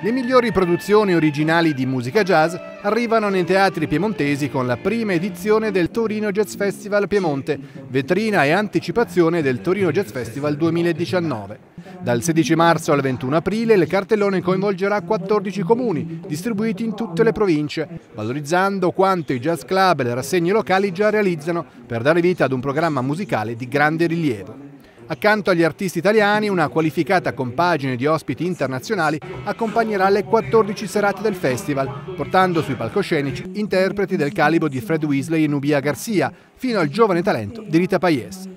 Le migliori produzioni originali di musica jazz arrivano nei teatri piemontesi con la prima edizione del Torino Jazz Festival Piemonte, vetrina e anticipazione del Torino Jazz Festival 2019. Dal 16 marzo al 21 aprile il cartellone coinvolgerà 14 comuni, distribuiti in tutte le province, valorizzando quanto i jazz club e le rassegne locali già realizzano per dare vita ad un programma musicale di grande rilievo. Accanto agli artisti italiani, una qualificata compagine di ospiti internazionali accompagnerà le 14 serate del festival, portando sui palcoscenici interpreti del calibro di Fred Weasley e Nubia Garcia, fino al giovane talento di Rita Payes.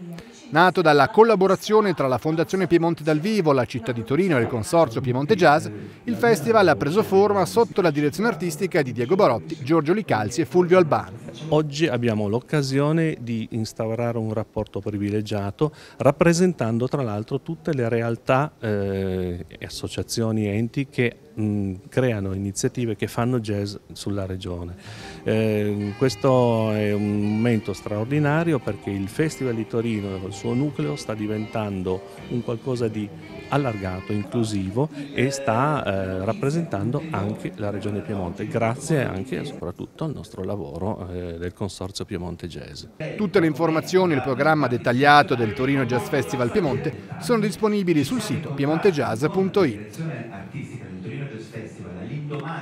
Nato dalla collaborazione tra la Fondazione Piemonte dal Vivo, la città di Torino e il Consorzio Piemonte Jazz, il festival ha preso forma sotto la direzione artistica di Diego Barotti, Giorgio Licalzi e Fulvio Albano. Oggi abbiamo l'occasione di instaurare un rapporto privilegiato rappresentando tra l'altro tutte le realtà, eh, associazioni enti che mh, creano iniziative che fanno jazz sulla regione. Eh, questo è un momento straordinario perché il Festival di Torino il suo nucleo sta diventando un qualcosa di allargato, inclusivo e sta eh, rappresentando anche la Regione Piemonte, grazie anche e soprattutto al nostro lavoro eh, del Consorzio Piemonte Jazz. Tutte le informazioni e il programma dettagliato del Torino Jazz Festival Piemonte sono disponibili sul sito piemontejazz.it. Heritage Festival. All'indomani